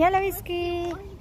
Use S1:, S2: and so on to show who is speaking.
S1: Ya la ves que...